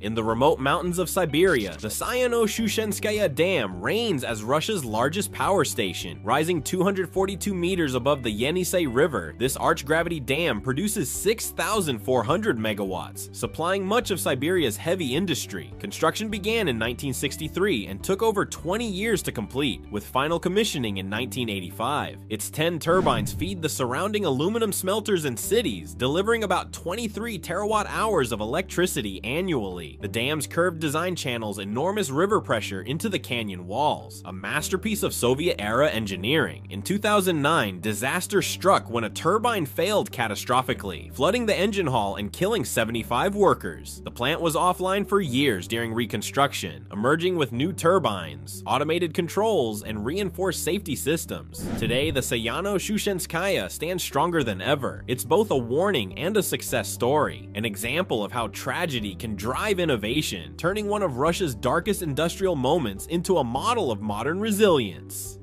In the remote mountains of Siberia, the Sayano-Shushenskaya Dam reigns as Russia's largest power station. Rising 242 meters above the Yenisei River, this arch-gravity dam produces 6,400 megawatts, supplying much of Siberia's heavy industry. Construction began in 1963 and took over 20 years to complete, with final commissioning in 1985. Its 10 turbines feed the surrounding aluminum smelters and cities, delivering about 23 terawatt hours of electricity annually. The dam's curved design channels enormous river pressure into the canyon walls, a masterpiece of Soviet-era engineering. In 2009, disaster struck when a turbine failed catastrophically, flooding the engine hall and killing 75 workers. The plant was offline for years during reconstruction, emerging with new turbines, automated controls, and reinforced safety systems. Today, the Sayano Shushenskaya stands stronger than ever. It's both a warning and a success story, an example of how tragedy can drive drive innovation, turning one of Russia's darkest industrial moments into a model of modern resilience.